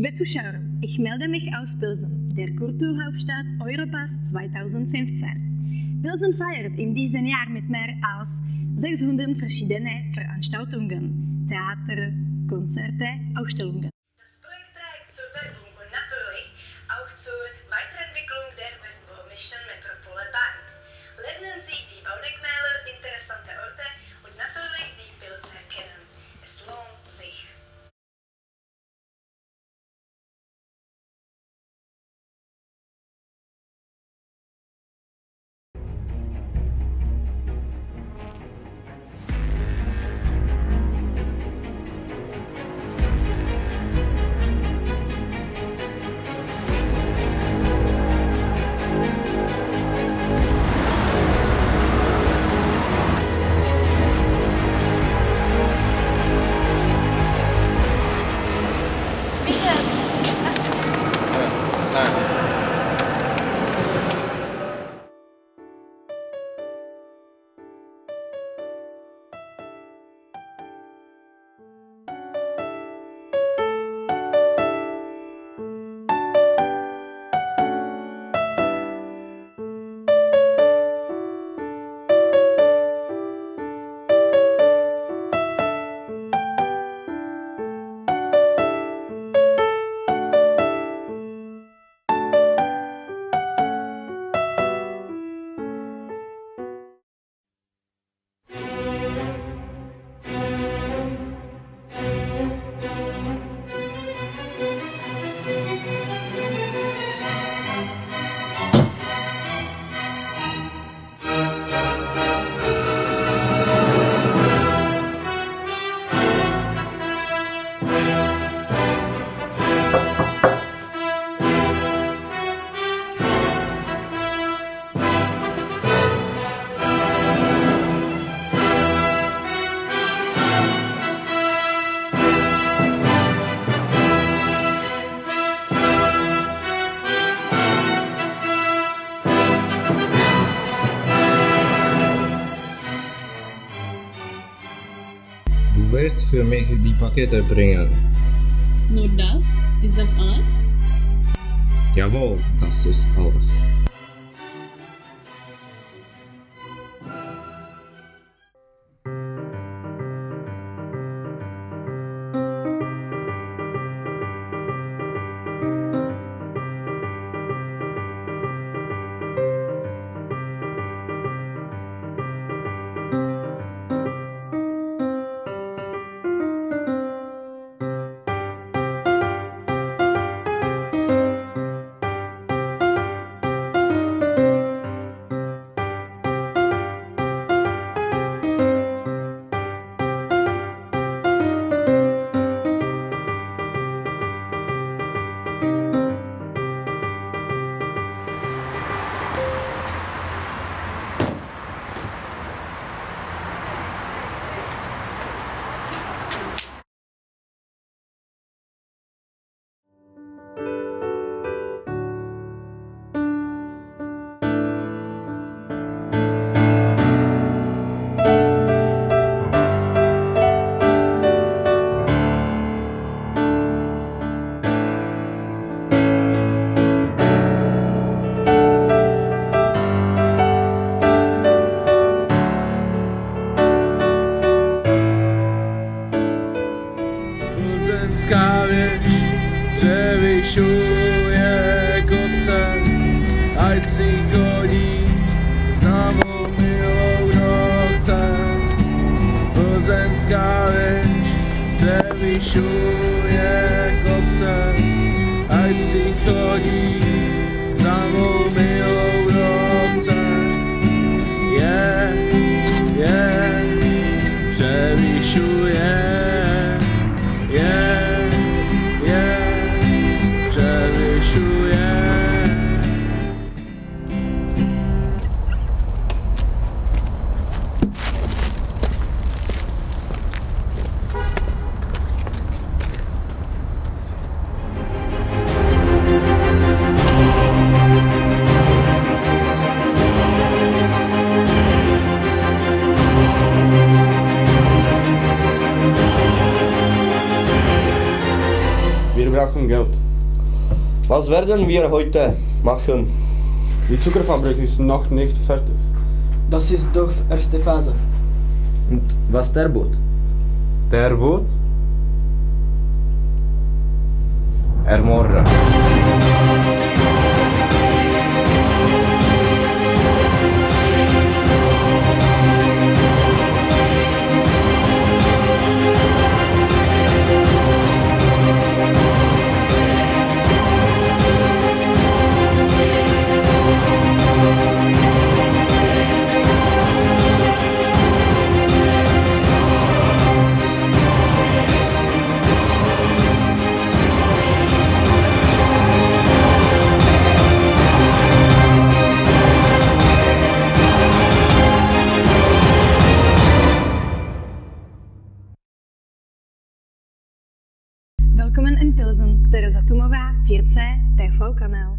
Liebe Zuschauer, ich melde mich aus Pilsen, der Kulturhauptstadt Europas 2015. Pilsen feiert in diesem Jahr mit mehr als 600 verschiedene Veranstaltungen, Theater, Konzerte, Ausstellungen. Das Projekt trägt zur Werbung Wirst für mich die Pakete bringen. Nur das? Ist das alles? Jawohl, das ist alles. Převyšuje kopce, ať si chodí za mou milou nohcem. Plzeňská věž převyšuje kopce, ať si chodí za mou milou brauchen Geld. Was werden wir heute machen? Die Zuckerfabrik ist noch nicht fertig. Das ist doch erste Phase. Und was der Boot? Der Boot? Ermorgen. Willkommen in Pilsen, Teresa Tumová, 4C, TV-kanaal.